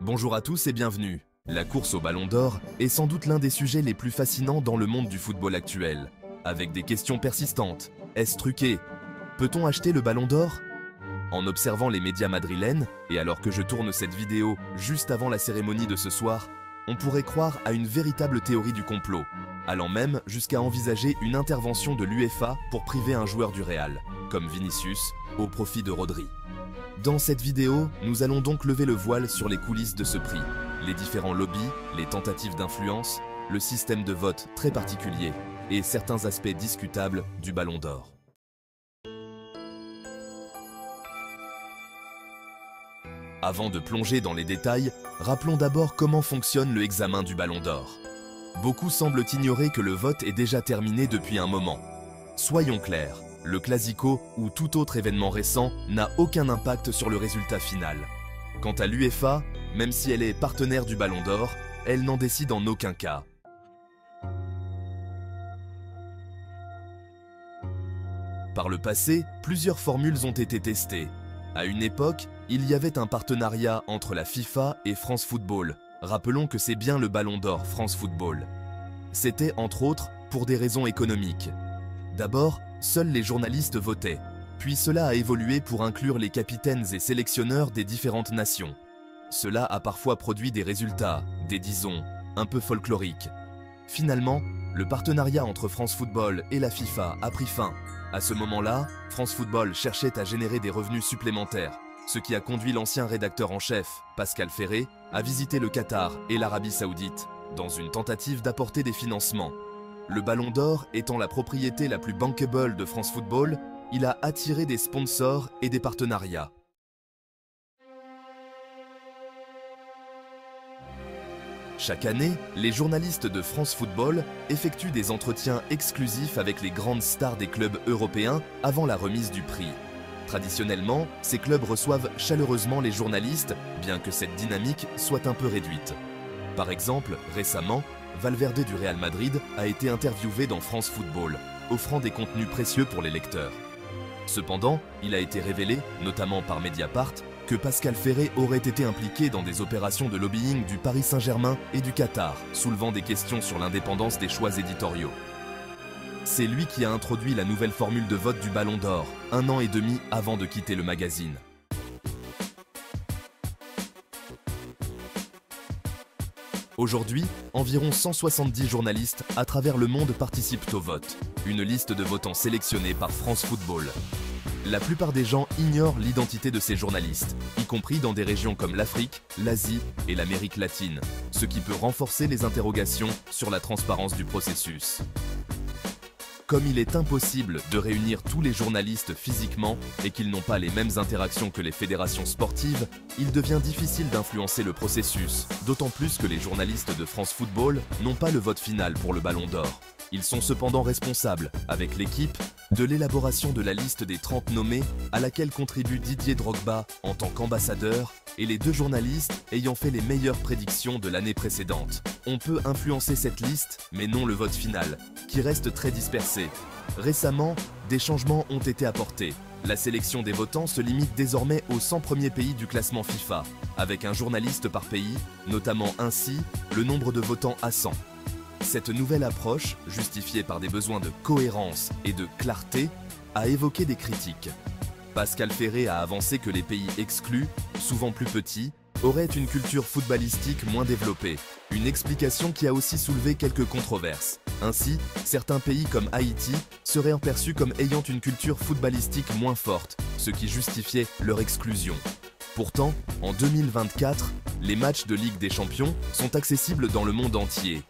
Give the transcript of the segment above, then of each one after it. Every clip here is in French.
Bonjour à tous et bienvenue. La course au ballon d'or est sans doute l'un des sujets les plus fascinants dans le monde du football actuel. Avec des questions persistantes. Est-ce truqué? Peut-on acheter le ballon d'or? En observant les médias madrilènes, et alors que je tourne cette vidéo juste avant la cérémonie de ce soir, on pourrait croire à une véritable théorie du complot, allant même jusqu'à envisager une intervention de l'UEFA pour priver un joueur du Real, comme Vinicius, au profit de Rodri. Dans cette vidéo, nous allons donc lever le voile sur les coulisses de ce prix, les différents lobbies, les tentatives d'influence, le système de vote très particulier et certains aspects discutables du Ballon d'Or. Avant de plonger dans les détails, rappelons d'abord comment fonctionne le examen du Ballon d'Or. Beaucoup semblent ignorer que le vote est déjà terminé depuis un moment. Soyons clairs, le Classico ou tout autre événement récent n'a aucun impact sur le résultat final. Quant à l'UEFA, même si elle est partenaire du Ballon d'Or, elle n'en décide en aucun cas. Par le passé, plusieurs formules ont été testées. À une époque, il y avait un partenariat entre la FIFA et France Football. Rappelons que c'est bien le Ballon d'Or France Football. C'était entre autres pour des raisons économiques. D'abord, seuls les journalistes votaient, puis cela a évolué pour inclure les capitaines et sélectionneurs des différentes nations. Cela a parfois produit des résultats, des disons, un peu folkloriques. Finalement, le partenariat entre France Football et la FIFA a pris fin. À ce moment-là, France Football cherchait à générer des revenus supplémentaires, ce qui a conduit l'ancien rédacteur en chef, Pascal Ferré, à visiter le Qatar et l'Arabie Saoudite, dans une tentative d'apporter des financements. Le Ballon d'Or étant la propriété la plus bankable de France Football, il a attiré des sponsors et des partenariats. Chaque année, les journalistes de France Football effectuent des entretiens exclusifs avec les grandes stars des clubs européens avant la remise du prix. Traditionnellement, ces clubs reçoivent chaleureusement les journalistes, bien que cette dynamique soit un peu réduite. Par exemple, récemment, Valverde du Real Madrid a été interviewé dans France Football, offrant des contenus précieux pour les lecteurs. Cependant, il a été révélé, notamment par Mediapart, que Pascal Ferré aurait été impliqué dans des opérations de lobbying du Paris Saint-Germain et du Qatar, soulevant des questions sur l'indépendance des choix éditoriaux. C'est lui qui a introduit la nouvelle formule de vote du Ballon d'Or, un an et demi avant de quitter le magazine. Aujourd'hui, environ 170 journalistes à travers le monde participent au vote, une liste de votants sélectionnés par France Football. La plupart des gens ignorent l'identité de ces journalistes, y compris dans des régions comme l'Afrique, l'Asie et l'Amérique latine, ce qui peut renforcer les interrogations sur la transparence du processus. Comme il est impossible de réunir tous les journalistes physiquement et qu'ils n'ont pas les mêmes interactions que les fédérations sportives, il devient difficile d'influencer le processus, d'autant plus que les journalistes de France Football n'ont pas le vote final pour le Ballon d'Or. Ils sont cependant responsables, avec l'équipe, de l'élaboration de la liste des 30 nommés à laquelle contribue Didier Drogba en tant qu'ambassadeur et les deux journalistes ayant fait les meilleures prédictions de l'année précédente. On peut influencer cette liste, mais non le vote final, qui reste très dispersé. Récemment, des changements ont été apportés. La sélection des votants se limite désormais aux 100 premiers pays du classement FIFA, avec un journaliste par pays, notamment ainsi le nombre de votants à 100. Cette nouvelle approche, justifiée par des besoins de cohérence et de clarté, a évoqué des critiques. Pascal Ferré a avancé que les pays exclus, souvent plus petits, auraient une culture footballistique moins développée, une explication qui a aussi soulevé quelques controverses. Ainsi, certains pays comme Haïti seraient perçus comme ayant une culture footballistique moins forte, ce qui justifiait leur exclusion. Pourtant, en 2024, les matchs de Ligue des Champions sont accessibles dans le monde entier.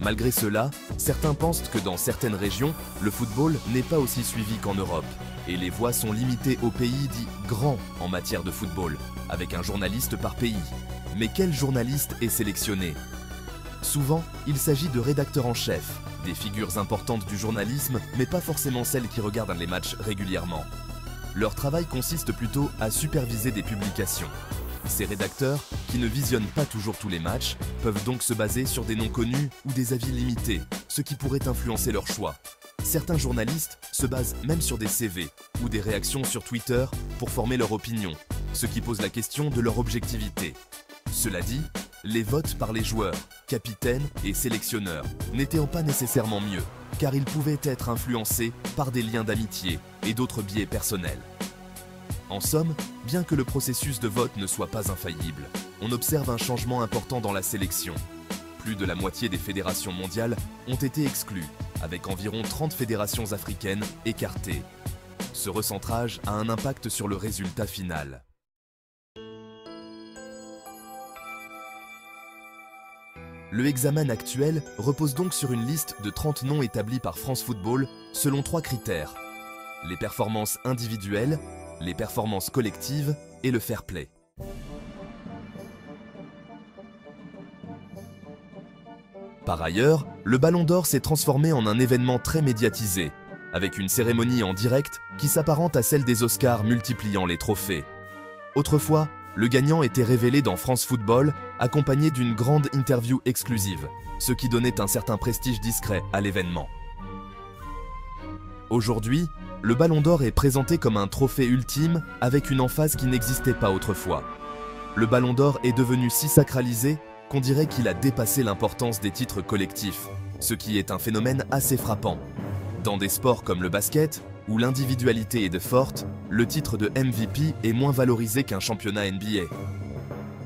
Malgré cela, certains pensent que dans certaines régions, le football n'est pas aussi suivi qu'en Europe, et les voix sont limitées aux pays dits grands en matière de football, avec un journaliste par pays. Mais quel journaliste est sélectionné? Souvent, il s'agit de rédacteurs en chef, des figures importantes du journalisme, mais pas forcément celles qui regardent les matchs régulièrement. Leur travail consiste plutôt à superviser des publications, ces rédacteurs, qui ne visionnent pas toujours tous les matchs, peuvent donc se baser sur des noms connus ou des avis limités, ce qui pourrait influencer leur choix. Certains journalistes se basent même sur des CV ou des réactions sur Twitter pour former leur opinion, ce qui pose la question de leur objectivité. Cela dit, les votes par les joueurs, capitaines et sélectionneurs n'étaient pas nécessairement mieux, car ils pouvaient être influencés par des liens d'amitié et d'autres biais personnels. En somme, bien que le processus de vote ne soit pas infaillible, on observe un changement important dans la sélection. Plus de la moitié des fédérations mondiales ont été exclues, avec environ 30 fédérations africaines écartées. Ce recentrage a un impact sur le résultat final. Le examen actuel repose donc sur une liste de 30 noms établis par France Football selon trois critères. Les performances individuelles, les performances collectives et le fair play. Par ailleurs, le Ballon d'Or s'est transformé en un événement très médiatisé, avec une cérémonie en direct qui s'apparente à celle des Oscars multipliant les trophées. Autrefois, le gagnant était révélé dans France Football, accompagné d'une grande interview exclusive, ce qui donnait un certain prestige discret à l'événement. Aujourd'hui, le Ballon d'Or est présenté comme un trophée ultime avec une emphase qui n'existait pas autrefois. Le Ballon d'Or est devenu si sacralisé qu'on dirait qu'il a dépassé l'importance des titres collectifs, ce qui est un phénomène assez frappant. Dans des sports comme le basket, où l'individualité est de forte, le titre de MVP est moins valorisé qu'un championnat NBA.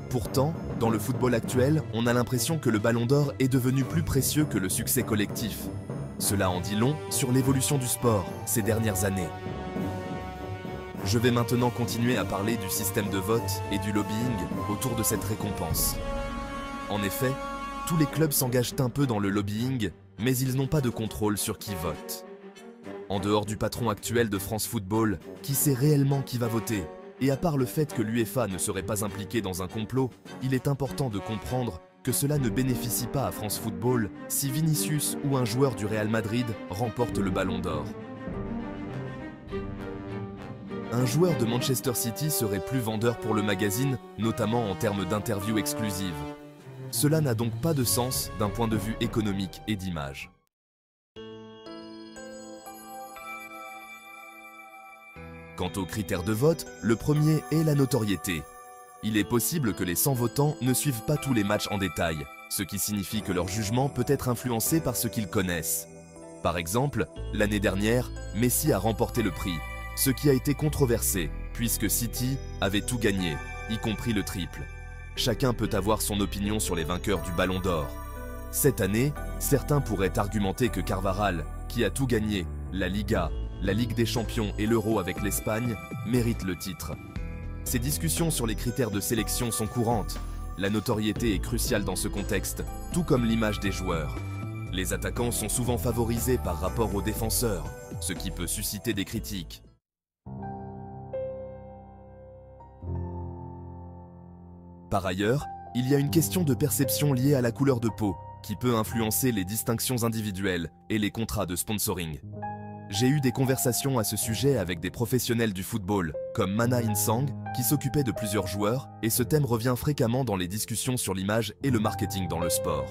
Pourtant, dans le football actuel, on a l'impression que le ballon d'or est devenu plus précieux que le succès collectif. Cela en dit long sur l'évolution du sport ces dernières années. Je vais maintenant continuer à parler du système de vote et du lobbying autour de cette récompense. En effet, tous les clubs s'engagent un peu dans le lobbying, mais ils n'ont pas de contrôle sur qui vote. En dehors du patron actuel de France Football, qui sait réellement qui va voter Et à part le fait que l'UEFA ne serait pas impliqué dans un complot, il est important de comprendre que cela ne bénéficie pas à France Football si Vinicius ou un joueur du Real Madrid remporte le ballon d'or. Un joueur de Manchester City serait plus vendeur pour le magazine, notamment en termes d'interviews exclusives. Cela n'a donc pas de sens d'un point de vue économique et d'image. Quant aux critères de vote, le premier est la notoriété. Il est possible que les 100 votants ne suivent pas tous les matchs en détail, ce qui signifie que leur jugement peut être influencé par ce qu'ils connaissent. Par exemple, l'année dernière, Messi a remporté le prix, ce qui a été controversé, puisque City avait tout gagné, y compris le triple. Chacun peut avoir son opinion sur les vainqueurs du Ballon d'Or. Cette année, certains pourraient argumenter que Carvaral, qui a tout gagné, la Liga, la Ligue des Champions et l'Euro avec l'Espagne méritent le titre. Ces discussions sur les critères de sélection sont courantes. La notoriété est cruciale dans ce contexte, tout comme l'image des joueurs. Les attaquants sont souvent favorisés par rapport aux défenseurs, ce qui peut susciter des critiques. Par ailleurs, il y a une question de perception liée à la couleur de peau, qui peut influencer les distinctions individuelles et les contrats de sponsoring. J'ai eu des conversations à ce sujet avec des professionnels du football, comme Mana Insang, qui s'occupait de plusieurs joueurs, et ce thème revient fréquemment dans les discussions sur l'image et le marketing dans le sport.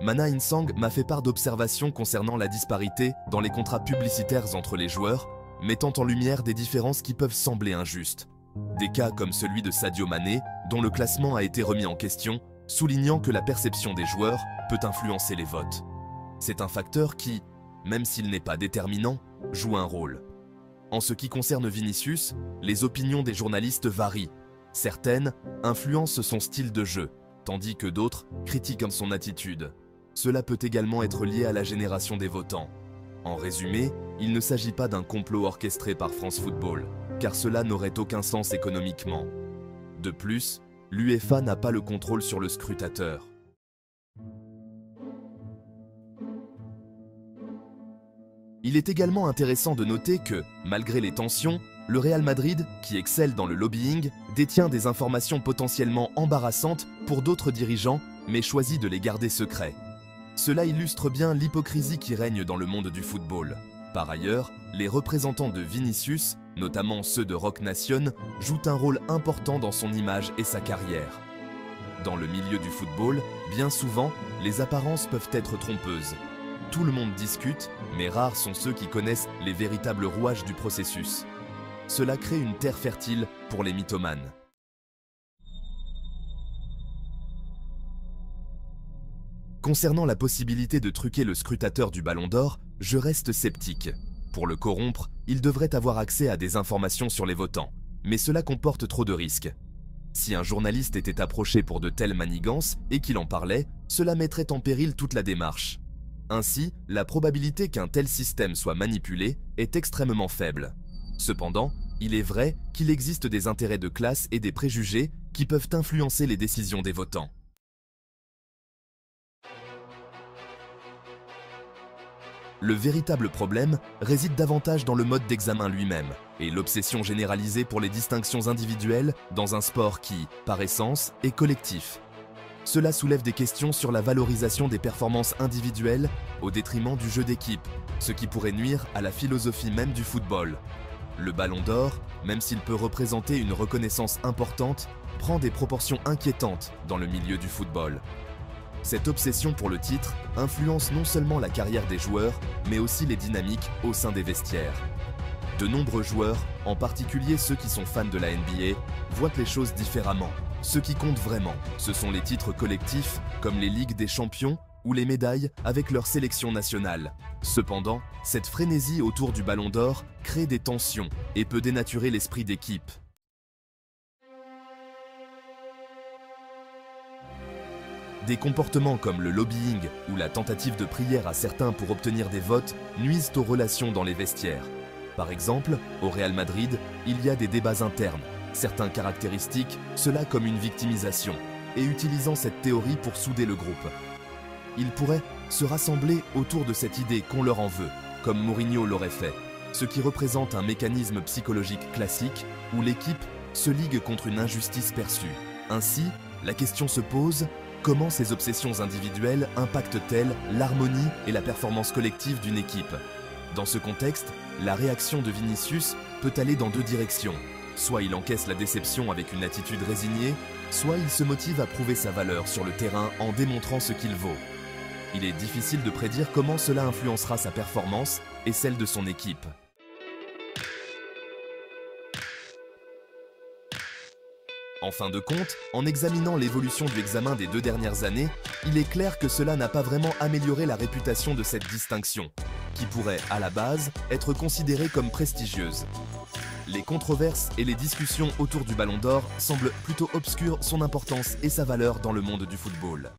Mana Insang m'a fait part d'observations concernant la disparité dans les contrats publicitaires entre les joueurs, mettant en lumière des différences qui peuvent sembler injustes. Des cas comme celui de Sadio Mané, dont le classement a été remis en question, soulignant que la perception des joueurs peut influencer les votes. C'est un facteur qui, même s'il n'est pas déterminant, joue un rôle. En ce qui concerne Vinicius, les opinions des journalistes varient. Certaines influencent son style de jeu, tandis que d'autres critiquent son attitude. Cela peut également être lié à la génération des votants. En résumé, il ne s'agit pas d'un complot orchestré par France Football, car cela n'aurait aucun sens économiquement. De plus, l'UEFA n'a pas le contrôle sur le scrutateur. Il est également intéressant de noter que, malgré les tensions, le Real Madrid, qui excelle dans le lobbying, détient des informations potentiellement embarrassantes pour d'autres dirigeants, mais choisit de les garder secrets. Cela illustre bien l'hypocrisie qui règne dans le monde du football. Par ailleurs, les représentants de Vinicius, notamment ceux de Rock Nation, jouent un rôle important dans son image et sa carrière. Dans le milieu du football, bien souvent, les apparences peuvent être trompeuses. Tout le monde discute, mais rares sont ceux qui connaissent les véritables rouages du processus. Cela crée une terre fertile pour les mythomanes. Concernant la possibilité de truquer le scrutateur du Ballon d'Or, je reste sceptique. Pour le corrompre, il devrait avoir accès à des informations sur les votants, mais cela comporte trop de risques. Si un journaliste était approché pour de telles manigances et qu'il en parlait, cela mettrait en péril toute la démarche. Ainsi, la probabilité qu'un tel système soit manipulé est extrêmement faible. Cependant, il est vrai qu'il existe des intérêts de classe et des préjugés qui peuvent influencer les décisions des votants. Le véritable problème réside davantage dans le mode d'examen lui-même et l'obsession généralisée pour les distinctions individuelles dans un sport qui, par essence, est collectif. Cela soulève des questions sur la valorisation des performances individuelles au détriment du jeu d'équipe, ce qui pourrait nuire à la philosophie même du football. Le ballon d'or, même s'il peut représenter une reconnaissance importante, prend des proportions inquiétantes dans le milieu du football. Cette obsession pour le titre influence non seulement la carrière des joueurs, mais aussi les dynamiques au sein des vestiaires. De nombreux joueurs, en particulier ceux qui sont fans de la NBA, voient les choses différemment. Ce qui compte vraiment, ce sont les titres collectifs, comme les Ligues des Champions ou les médailles avec leur sélection nationale. Cependant, cette frénésie autour du Ballon d'Or crée des tensions et peut dénaturer l'esprit d'équipe. Des comportements comme le lobbying ou la tentative de prière à certains pour obtenir des votes nuisent aux relations dans les vestiaires. Par exemple, au Real Madrid, il y a des débats internes, certains caractéristiques cela comme une victimisation, et utilisant cette théorie pour souder le groupe. Ils pourraient se rassembler autour de cette idée qu'on leur en veut, comme Mourinho l'aurait fait, ce qui représente un mécanisme psychologique classique où l'équipe se ligue contre une injustice perçue. Ainsi, la question se pose Comment ces obsessions individuelles impactent-elles l'harmonie et la performance collective d'une équipe? Dans ce contexte, la réaction de Vinicius peut aller dans deux directions. Soit il encaisse la déception avec une attitude résignée, soit il se motive à prouver sa valeur sur le terrain en démontrant ce qu'il vaut. Il est difficile de prédire comment cela influencera sa performance et celle de son équipe. En fin de compte, en examinant l'évolution du examen des deux dernières années, il est clair que cela n'a pas vraiment amélioré la réputation de cette distinction, qui pourrait, à la base, être considérée comme prestigieuse. Les controverses et les discussions autour du Ballon d'Or semblent plutôt obscures son importance et sa valeur dans le monde du football.